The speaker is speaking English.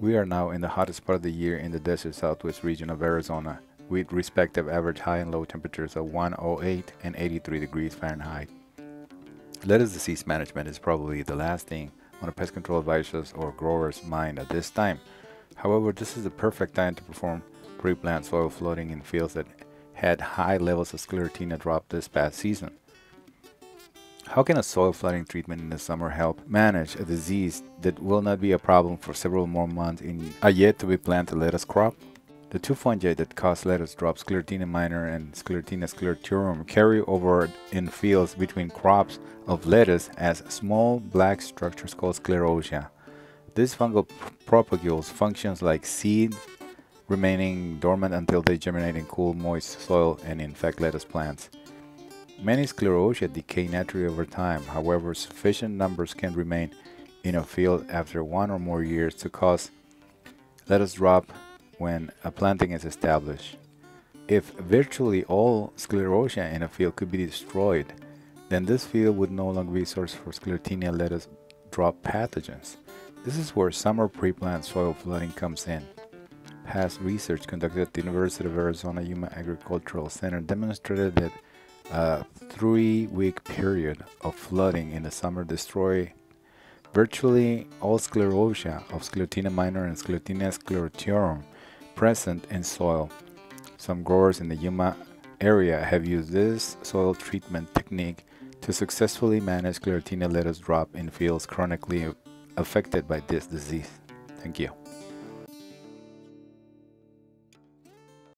We are now in the hottest part of the year in the desert southwest region of Arizona, with respective average high and low temperatures of 108 and 83 degrees Fahrenheit. Lettuce disease management is probably the last thing on a pest control advisor's or grower's mind at this time. However, this is the perfect time to perform pre-plant soil flooding in fields that had high levels of sclerotinia drop this past season. How can a soil flooding treatment in the summer help manage a disease that will not be a problem for several more months in a yet to be planted lettuce crop? The two fungi that cause lettuce drop, Sclerotinia minor and Sclerotinia sclerotiorum, carry over in fields between crops of lettuce as small black structures called sclerotia. This fungal propagules functions like seed, remaining dormant until they germinate in cool, moist soil and infect lettuce plants. Many sclerotia decay naturally over time, however, sufficient numbers can remain in a field after one or more years to cause lettuce drop when a planting is established. If virtually all sclerotia in a field could be destroyed, then this field would no longer be a source for sclerotinia lettuce drop pathogens. This is where summer pre-plant soil flooding comes in. Past research conducted at the University of Arizona Yuma Agricultural Center demonstrated that a three-week period of flooding in the summer destroyed virtually all sclerotia of Sclerotinia minor and Sclerotinia sclerotiorum present in soil. Some growers in the Yuma area have used this soil treatment technique to successfully manage Sclerotinia lettuce drop in fields chronically affected by this disease. Thank you.